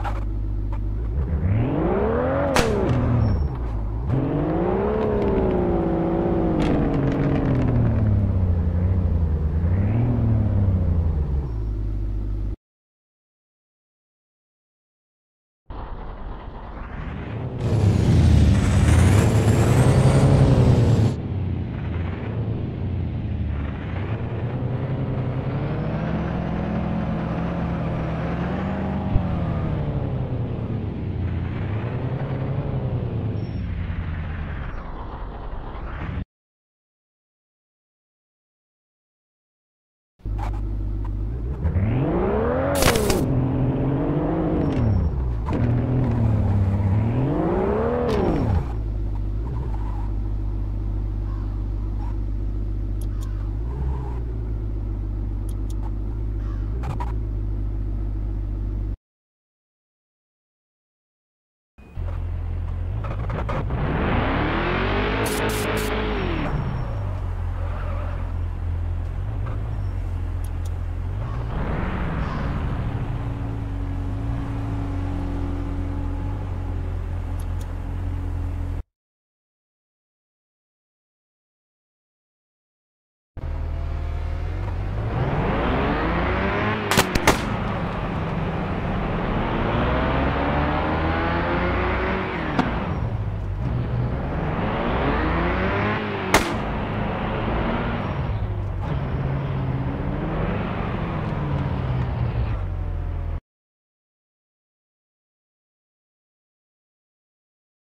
you